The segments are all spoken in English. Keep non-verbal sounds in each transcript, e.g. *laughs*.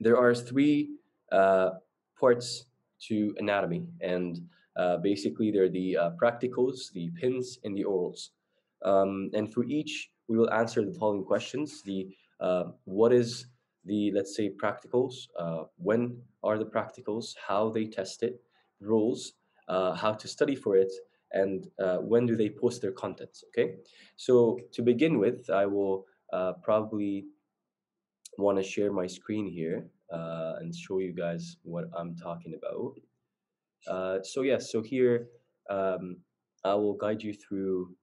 there are three uh, parts to anatomy, and uh, basically they're the uh, practicals, the pins, and the orals. Um, and for each, we will answer the following questions: the uh, what is the let's say practicals, uh, when are the practicals, how they test it, rules, uh, how to study for it, and when do they post their contents. Okay, so to begin with, I will probably want to share my screen here uh, and show you guys what I'm talking about. Uh, so yeah, so here um, I will guide you through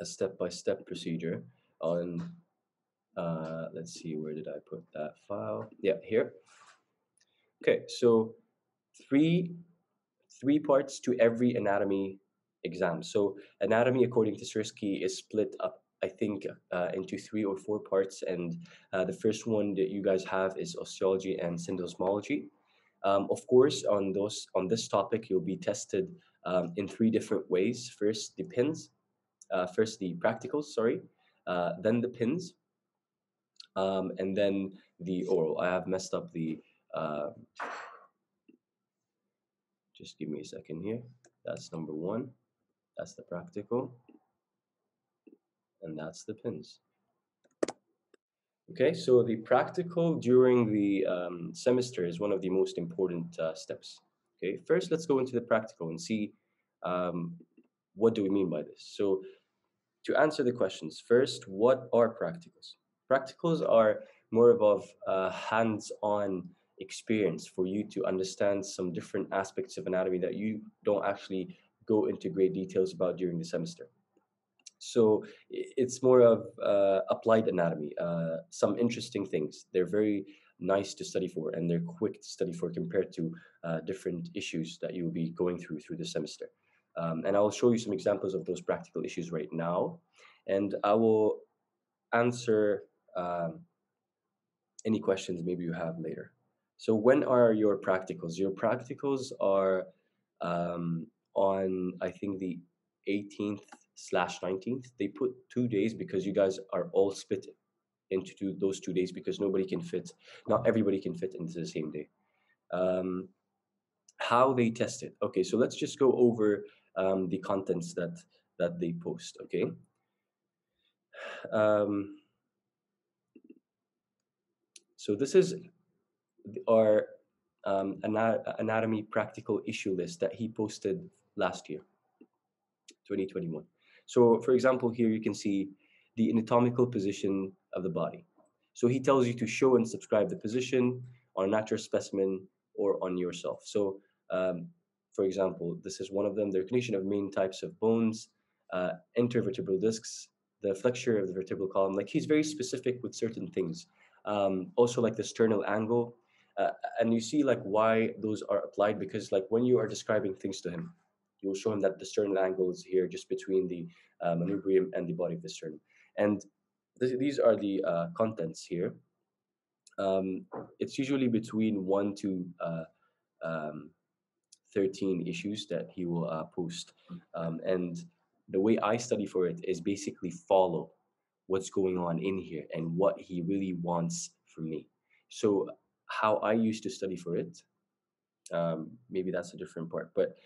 a step-by-step -step procedure on, uh, let's see, where did I put that file? Yeah, here. Okay, so three, three parts to every anatomy exam. So anatomy, according to Siersky, is split up I think, uh, into three or four parts. And uh, the first one that you guys have is osteology and syndesmology. Um, of course, on those on this topic, you'll be tested um, in three different ways. First, the pins. Uh, first, the practicals. Sorry. Uh, then the pins. Um, and then the oral. I have messed up the. Uh, just give me a second here. That's number one. That's the practical and that's the pins. Okay, so the practical during the um, semester is one of the most important uh, steps. Okay, first let's go into the practical and see um, what do we mean by this. So to answer the questions, first, what are practicals? Practicals are more of a hands-on experience for you to understand some different aspects of anatomy that you don't actually go into great details about during the semester. So it's more of uh, applied anatomy, uh, some interesting things. They're very nice to study for and they're quick to study for compared to uh, different issues that you'll be going through through the semester. Um, and I'll show you some examples of those practical issues right now. And I will answer um, any questions maybe you have later. So when are your practicals? Your practicals are um, on, I think, the 18th slash 19th. They put two days because you guys are all split into two, those two days because nobody can fit, not everybody can fit into the same day. Um, how they test it. Okay, so let's just go over um, the contents that that they post. Okay. Um, so this is our um, anatomy practical issue list that he posted last year, 2021. So for example, here you can see the anatomical position of the body. So he tells you to show and subscribe the position on a natural specimen or on yourself. So um, for example, this is one of them, the recognition of main types of bones, uh, intervertebral discs, the flexure of the vertebral column. Like he's very specific with certain things. Um, also like the sternal angle. Uh, and you see like why those are applied because like when you are describing things to him, you'll show him that the sternal angle is here just between the uh, manubrium and the body of the sternum. And th these are the uh, contents here. Um, it's usually between 1 to uh, um, 13 issues that he will uh, post. Um, and the way I study for it is basically follow what's going on in here and what he really wants from me. So how I used to study for it, um, maybe that's a different part, but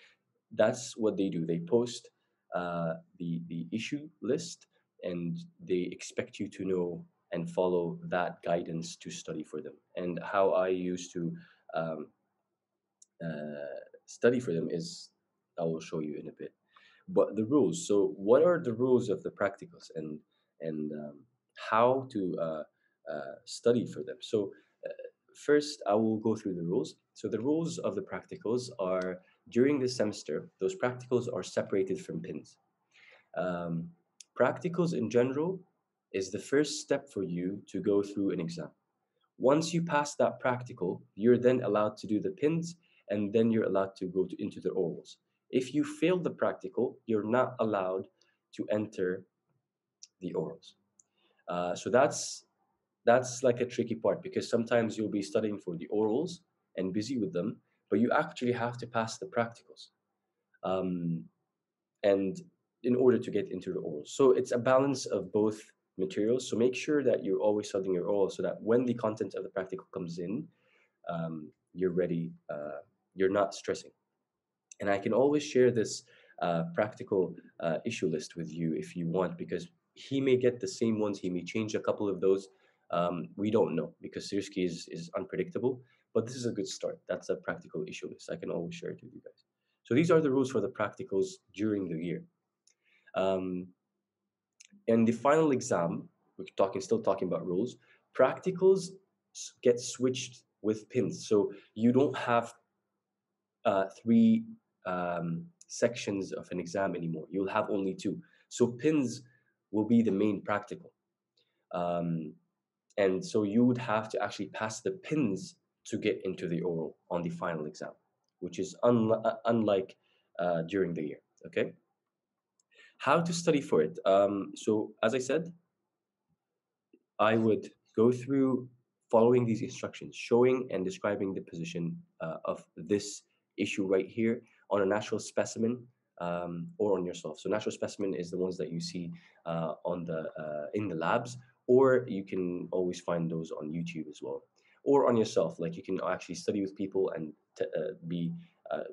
that's what they do. They post uh, the the issue list, and they expect you to know and follow that guidance to study for them. And how I used to um, uh, study for them is I will show you in a bit. But the rules. So, what are the rules of the practicals, and and um, how to uh, uh study for them? So, uh, first I will go through the rules. So, the rules of the practicals are during the semester, those practicals are separated from pins. Um, practicals in general is the first step for you to go through an exam. Once you pass that practical, you're then allowed to do the pins and then you're allowed to go to, into the orals. If you fail the practical, you're not allowed to enter the orals. Uh, so that's that's like a tricky part because sometimes you'll be studying for the orals and busy with them, but you actually have to pass the practicals. Um, and in order to get into the oral. So it's a balance of both materials. So make sure that you're always studying your oral so that when the content of the practical comes in, um, you're ready. Uh, you're not stressing. And I can always share this uh, practical uh, issue list with you if you want, because he may get the same ones. He may change a couple of those. Um, we don't know because Sirski is, is unpredictable, but this is a good start. That's a practical issue list. I can always share it with you guys. So these are the rules for the practicals during the year. Um, and the final exam, we're talking still talking about rules. Practicals get switched with pins, so you don't have uh, three um, sections of an exam anymore. You'll have only two. So pins will be the main practical. Um, and so you would have to actually pass the pins to get into the oral on the final exam, which is un uh, unlike uh, during the year. Okay. How to study for it? Um, so as I said, I would go through following these instructions, showing and describing the position uh, of this issue right here on a natural specimen um, or on yourself. So natural specimen is the ones that you see uh, on the uh, in the labs, or you can always find those on YouTube as well, or on yourself. Like you can actually study with people and uh, be uh,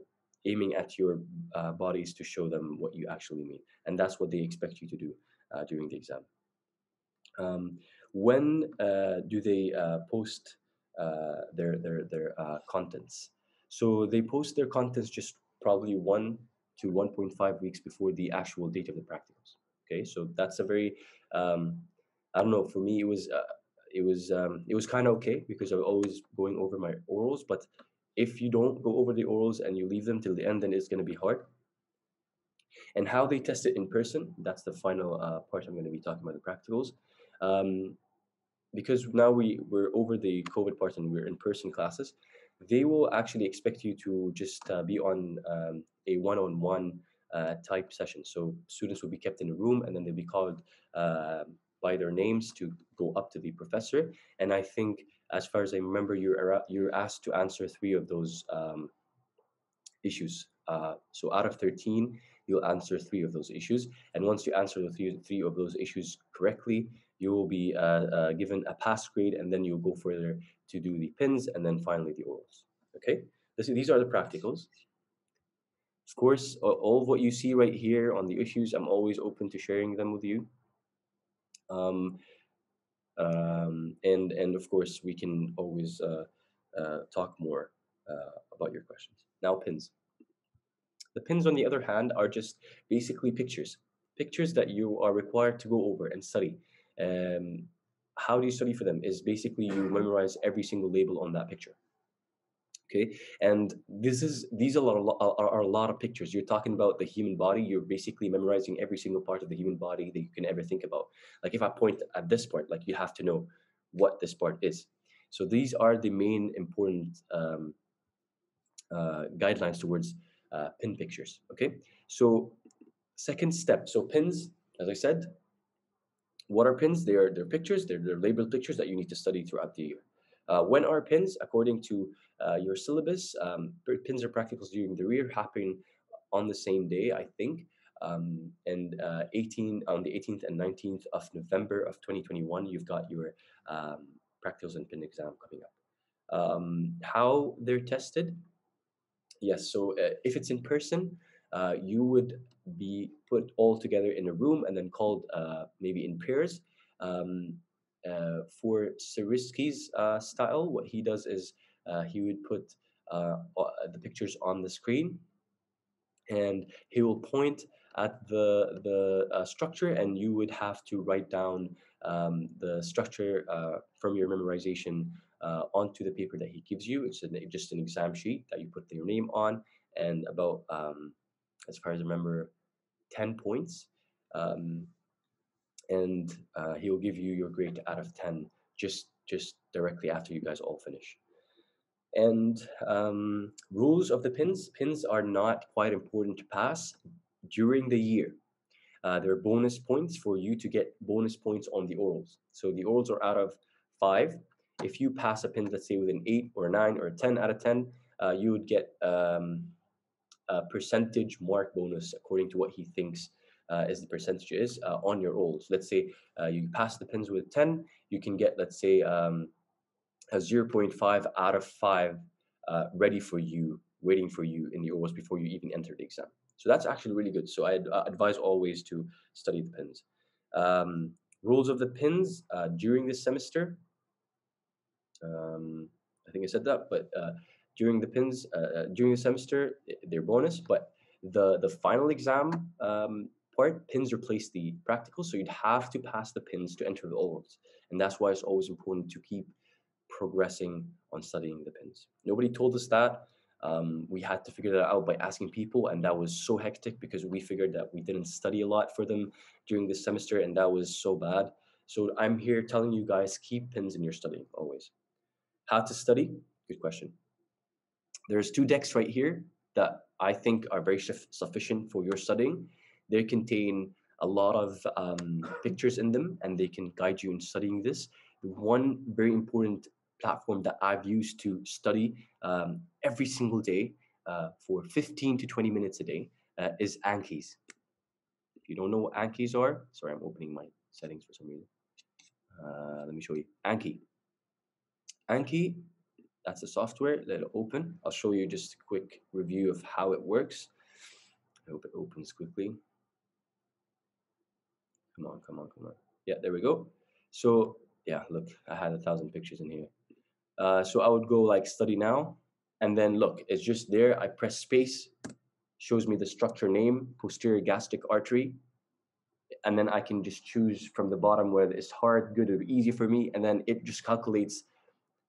aiming at your uh, bodies to show them what you actually mean, and that's what they expect you to do uh, during the exam. Um, when do they post their their their contents? So they post their contents just probably one to 1.5 weeks before the actual date of the practicals. Okay, so that's a very, um, I don't know. For me, it was uh, it was um, it was kind of okay because I was always going over my orals. But if you don't go over the orals and you leave them till the end, then it's going to be hard. And how they test it in person, that's the final uh, part I'm going to be talking about the practicals. Um, because now we, we're over the COVID part and we're in person classes, they will actually expect you to just uh, be on um, a one-on-one uh, type session. So students will be kept in a room and then they'll be called uh, by their names to go up to the professor. And I think, as far as I remember, you're you're asked to answer three of those um, issues. Uh, so out of 13, you'll answer three of those issues. And once you answer the three, three of those issues correctly, you will be uh, uh, given a pass grade and then you'll go further to do the pins and then finally the orals. Okay, this, these are the practicals. Of course, all of what you see right here on the issues, I'm always open to sharing them with you. Um, um, and and of course, we can always uh, uh, talk more uh, about your questions. Now, pins. The pins, on the other hand, are just basically pictures, pictures that you are required to go over and study. Um, how do you study for them? Is basically you memorize every single label on that picture okay? And this is these are, a are, are, a lot of pictures. You're talking about the human body. You're basically memorizing every single part of the human body that you can ever think about. Like if i point at this part like you have to know what this part is. So these are the main important um, uh, guidelines towards uh, pin pictures okay? So second step so pins as i said what are pins? They're they're pictures. They're, they're labeled pictures that you need to study throughout the year uh, when are pins? According to uh, your syllabus, um, pins or practicals during the year happen on the same day, I think. Um, and uh, 18 on the 18th and 19th of November of 2021, you've got your um, practicals and pin exam coming up. Um, how they're tested? Yes, so uh, if it's in person, uh, you would be put all together in a room and then called uh, maybe in pairs. Um, for Sariski's uh, style, what he does is uh, he would put the pictures on the screen and he will point at the the uh, structure and you would have to write down um, the structure uh, from your memorization uh, onto the paper that he gives you. It's an, just an exam sheet that you put your name on and about um, as far as I remember 10 points. Um, and uh, he will give you your grade out of 10 just just directly after you guys all finish. And um, rules of the pins pins are not quite important to pass during the year. Uh, there are bonus points for you to get bonus points on the orals. So the orals are out of five. If you pass a pin let's say with an 8 or a 9 or a 10 out of 10 uh, you would get um, a percentage mark bonus according to what he thinks uh, is the percentage is uh, on your orals. Let's say uh, you pass the pins with 10, you can get, let's say, um, a 0.5 out of 5 uh, ready for you, waiting for you in the orals before you even enter the exam. So that's actually really good. So I uh, advise always to study the pins. Um, rules of the pins uh, during the semester. Um, I think I said that, but during the pins during the semester, they're bonus. But the the final exam part, pins replace the practical, so you'd have to pass the pins to enter the orals. And that's why it's always important to keep progressing on studying the pins. Nobody told us that. Um, we had to figure that out by asking people, and that was so hectic because we figured that we didn't study a lot for them during this semester, and that was so bad. So I'm here telling you guys keep pins in your studying always. How to study? Good question. There's two decks right here that I think are very sufficient for your studying. They contain a lot of um, pictures in them and they can guide you in studying this. One very important platform that I've used to study um, every single day uh, for 15 to 20 minutes a day uh, is Anki's. If you don't know what Anki's are, sorry, I'm opening my settings for some reason. Uh, let me show you. Anki. Anki, that's the software. Let it open. I'll show you just a quick review of how it works. I hope it opens quickly. Come on, come on, come on. Yeah, there we go. So yeah, look, I had a thousand pictures in here. Uh, so I would go like study now, and then look, it's just there. I press space, shows me the structure name, posterior gastric artery, and then I can just choose from the bottom whether it's hard, good, or easy for me, and then it just calculates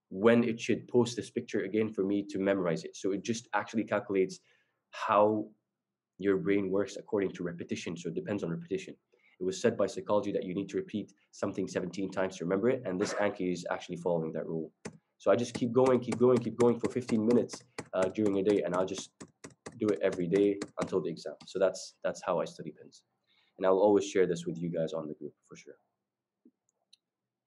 when it should post this picture again for me to memorize it. So it just actually calculates how your brain works according to repetition. So it depends on repetition. It was said by psychology that you need to repeat something 17 times to remember it, and this Anki is actually following that rule. So I just keep going, keep going, keep going for 15 minutes uh, during a day, and I'll just do it every day until the exam. So that's that's how I study pins, and I'll always share this with you guys on the group for sure.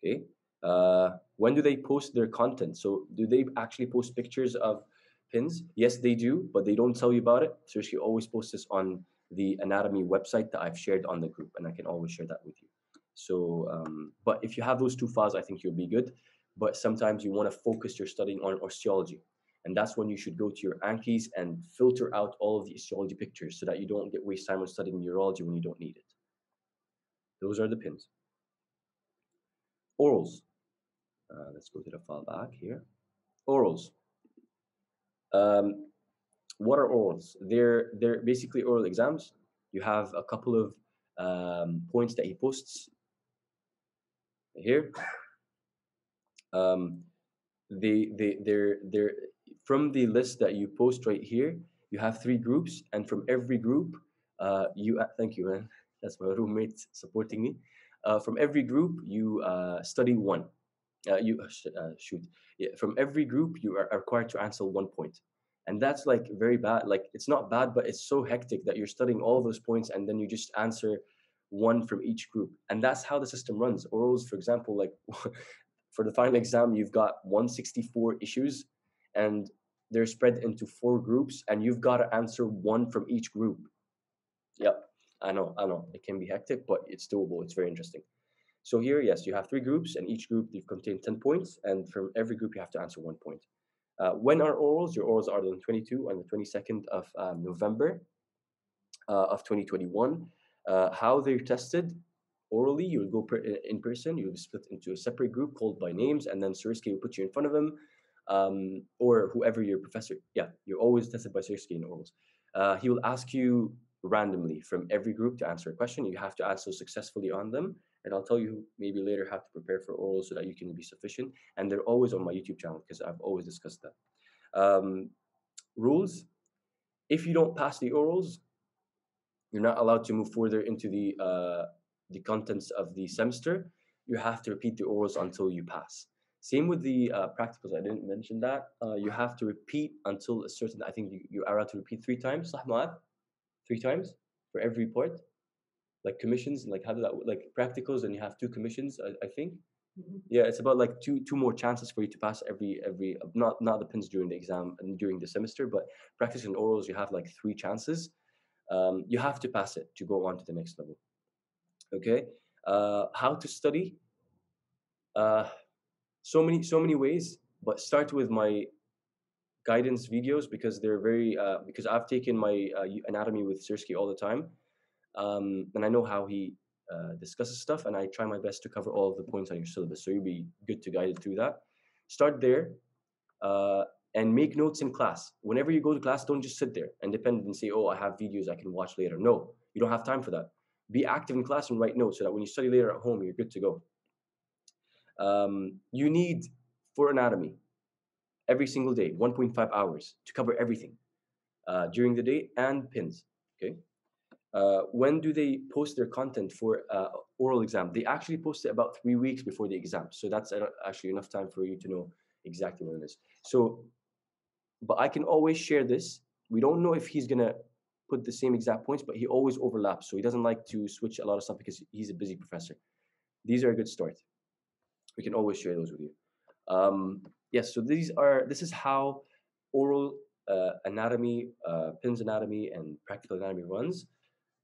Okay. Uh, when do they post their content? So do they actually post pictures of pins? Yes, they do, but they don't tell you about it. So she always posts this on the anatomy website that I've shared on the group, and I can always share that with you. So, um, but if you have those two files, I think you'll be good. But sometimes you want to focus your studying on osteology, and that's when you should go to your Anki's and filter out all of the osteology pictures so that you don't get waste time on studying urology when you don't need it. Those are the pins. Orals. Uh, let's go to the file back here. Orals. Um, what are orals? They're they're basically oral exams. You have a couple of um, points that he posts here. Um, they they they're they're from the list that you post right here. You have three groups, and from every group, uh, you uh, thank you, man. *laughs* That's my roommate supporting me. Uh, from every group, you uh, study one. Uh, you uh, shoot. Yeah, from every group, you are required to answer one point and that's like very bad like it's not bad but it's so hectic that you're studying all those points and then you just answer one from each group. And that's how the system runs. Orals for example like *laughs* for the final exam you've got 164 issues and they're spread into four groups and you've got to answer one from each group. Yep. I know i know. It can be hectic but it's doable. It's very interesting. So here yes you have three groups and each group they contain 10 points and from every group you have to answer one point uh, when are orals? Your orals are on the 22 and the 22nd of um, November uh, of 2021. Uh, how they're tested orally, you'll go per, in person, you'll be split into a separate group called by names, and then Suriski will put you in front of him, um, or whoever your professor. Yeah, you're always tested by Suriski in orals. Uh, he will ask you randomly from every group to answer a question. You have to answer successfully on them and I'll tell you maybe later how to prepare for oral so that you can be sufficient. And they're always on my YouTube channel because I've always discussed that. Um, rules: If you don't pass the orals, you're not allowed to move further into the uh, the contents of the semester. You have to repeat the orals until you pass. Same with the uh, practicals. I didn't mention that. Uh, you have to repeat until a certain. I think you, you are allowed to repeat three times. Three times for every part like commissions like how does that like practicals and you have two commissions I, I think mm-hmm. yeah it's about like two two more chances for you to pass every every not not the pins during the exam and during the semester but practice and orals you have like three chances um, you have to pass it to go on to the next level. Okay, uh, how to study? Uh, so many so many ways, but start with my guidance videos because they're very uh, because I've taken my uh, anatomy with Sirski all the time, um, and I know how he uh, discusses stuff, and I try my best to cover all of the points on your syllabus. So you'll be good to guide it through that. Start there, uh, and make notes in class. Whenever you go to class, don't just sit there and depend and say, "Oh, I have videos I can watch later." No, you don't have time for that. Be active in class and write notes so that when you study later at home, you're good to go. Um, you need for anatomy every single day, 1.5 hours to cover everything uh, during the day and pins. Okay. Uh, when do they post their content for uh, oral exam? They actually post it about three weeks before the exam. So that's actually enough time for you to know exactly what it is. So, but I can always share this. We don't know if he's gonna put the same exact points, but he always overlaps. So he doesn't like to switch a lot of stuff because he's a busy professor. These are a good start. We can always share those with you. Um, yes, so these are this is how oral uh, anatomy, uh, PINS anatomy, and practical anatomy runs.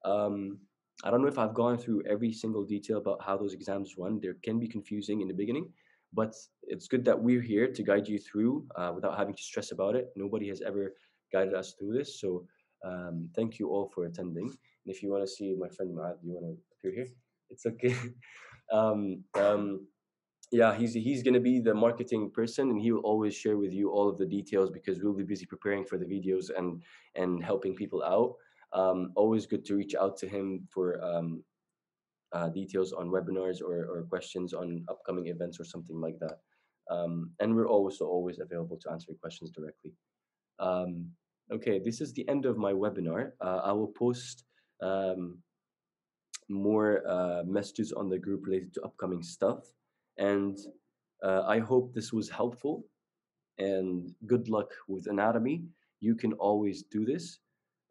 Um, I don't know if I've gone through every single detail about how those exams run. There can be confusing in the beginning, but it's good that we're here to guide you through uh, without having to stress about it. Nobody has ever guided us through this, so um, thank you all for attending. And if you want to see my friend Maad, you want to appear here? It's okay. *laughs* um, um, yeah, he's he's gonna be the marketing person, and he will always share with you all of the details because we'll be busy preparing for the videos and and helping people out. Um, always good to reach out to him for um, uh, details on webinars or, or questions on upcoming events or something like that. Um, and we're also always available to answer questions directly. Um, okay, this is the end of my webinar. Uh, I will post um, more uh, messages on the group related to upcoming stuff. And uh, I hope this was helpful and good luck with anatomy. You can always do this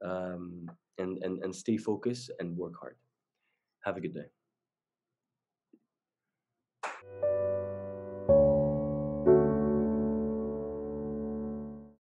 um, and, and, and stay focused and work hard. Have a good day.